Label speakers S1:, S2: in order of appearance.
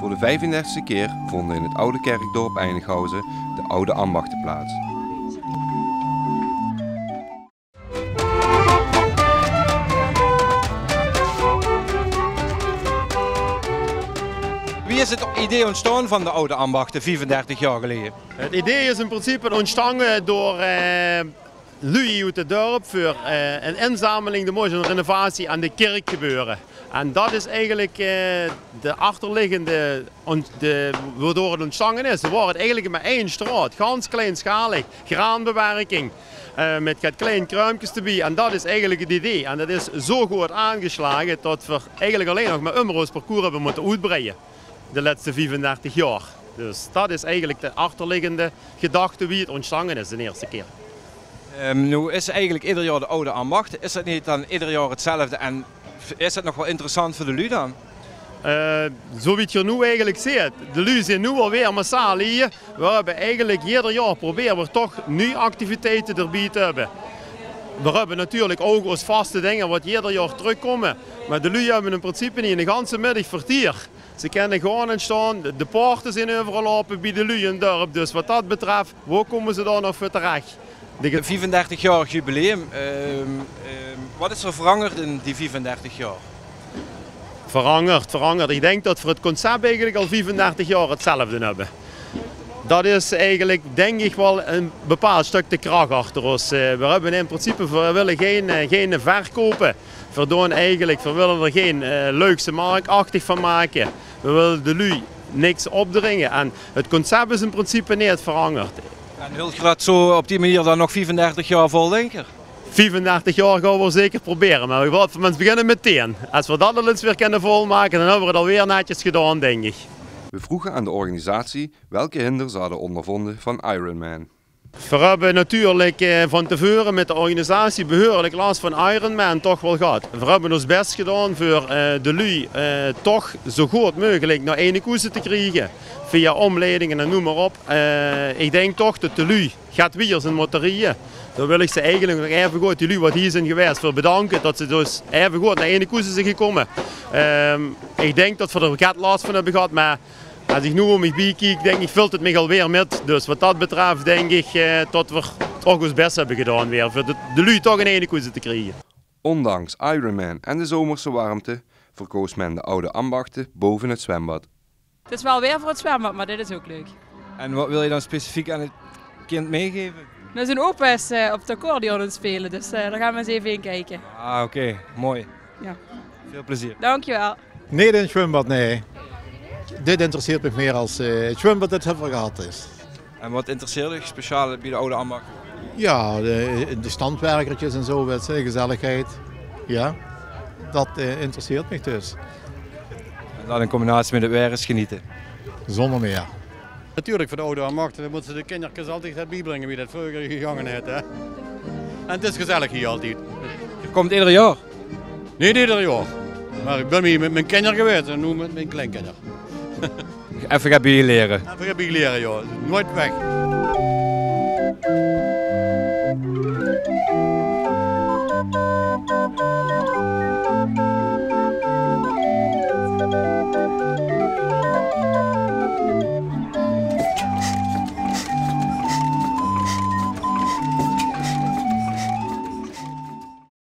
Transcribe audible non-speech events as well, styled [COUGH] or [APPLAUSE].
S1: Voor de 35e keer vonden in het oude kerkdorp Einighausen de oude ambachten plaats.
S2: Wie is het idee ontstaan van de oude ambachten 35 jaar geleden?
S3: Het idee is in principe ontstaan door eh, Louis uit het dorp voor eh, een inzameling, de mooie renovatie aan de kerk gebeuren. En dat is eigenlijk eh, de achterliggende, de, waardoor het ontstaan is. Er waren eigenlijk maar één straat, ganz kleinschalig, graanbewerking. eh, met kleine kruimpjes erbij. En dat is eigenlijk het idee. En dat is zo goed aangeslagen dat we eigenlijk alleen nog maar Umro's parcours hebben moeten uitbreiden. De laatste 35 jaar. Dus dat is eigenlijk de achterliggende gedachte wie het ontstaan is de eerste keer.
S2: Ehm, nu is eigenlijk ieder jaar de oude ambacht. Is dat niet dan ieder jaar hetzelfde en is het nog wel interessant voor de lui dan?
S3: Eh, zo wie je nu eigenlijk ziet, de lui zijn nu alweer massaal hier. We hebben eigenlijk ieder jaar proberen we toch nieuwe activiteiten erbij te hebben. We hebben natuurlijk ook als vaste dingen wat ieder jaar terugkomen. Maar de lui hebben in principe niet een ganse middag vertier. Ze kunnen gewoon in staan, de- poorten zijn overal open bij de lui in het dorp. Dus wat dat betreft, waar komen ze daar nog voor terecht? De ge-
S2: 35 jaar jubileum. ehm, ehm, wat is er veranderd in die 35 jaar?
S3: veranderd, veranderd. Ik denk dat we het concept eigenlijk al 35 jaar hetzelfde hebben. Dat is eigenlijk, denk ik, wel een bepaald stuk de kracht achter ons. Eh, We hebben in principe, we willen geen, eh, geen verkopen. We doen eigenlijk, we willen er geen leukste marktachtig van maken. We willen de lui niks opdringen. En het concept is in principe niet veranderd.
S2: En wil je dat zo op die manier dan nog 35 jaar voldenken?
S3: 35 jaar gaan we er zeker proberen, maar we gaan van beginnen meteen. Als we dat al eens weer kunnen volmaken, dan hebben we het alweer netjes gedaan, denk ik.
S1: We vroegen aan de organisatie welke hinder ze hadden ondervonden van Ironman.
S3: We hebben natuurlijk eh, van tevoren met de organisatie behoorlijk last van Ironman toch wel gehad. We hebben ons best gedaan voor eh, de lui eh, toch zo goed mogelijk naar ene koersen te krijgen. Via omleidingen en noem maar op. Ik denk toch dat de lui gaat weer zijn motorieën. Dan wil ik ze eigenlijk nog even goed, die lui wat hier zijn geweest, voor bedanken dat ze dus even goed naar ene koersen zijn gekomen. Ehm, ik denk dat we er gaat last van hebben gehad, maar als ik nu om mij bij kijk, denk ik, vult het me alweer met. Dus wat dat betreft denk ik eh, dat we toch ons best hebben gedaan weer. Voor de, de lui toch een ene koers te krijgen.
S1: Ondanks Ironman en de zomerse warmte verkoos men de oude ambachten boven het zwembad.
S4: Het is wel weer voor het zwembad, maar dit is ook leuk.
S2: En wat wil je dan specifiek aan het kind meegeven?
S4: Er zijn opa's eh op het accordeon aan het spelen, dus eh, daar gaan we eens even in kijken.
S2: Ah, oké. Mooi.
S4: Ja.
S2: Veel plezier.
S4: Dankjewel.
S5: Nee, in het zwembad, nee. Dit interesseert me meer als eh, het zwembad dat hebben we gehad is.
S2: En wat interesseert je speciaal bij de oude ambacht?
S5: Ja, de, de standwerkertjes en zo, weet je, gezelligheid. Ja, dat eh, interesseert me dus.
S2: En dan in combinatie met het weer is genieten.
S5: Zonder meer.
S6: Natuurlijk voor de oude ambachten, dan moeten ze de kindertjes altijd bijbrengen wie dat vroeger gegangen heeft. Hè? En het is gezellig hier altijd.
S2: Je komt ieder jaar.
S6: Niet ieder jaar. Maar ik ben hier met mijn kinderen geweest en nu met mijn kleinkinderen. [LAUGHS]
S2: Even gaan bier leren.
S6: Even gaan bier leren, joh. Nooit weg.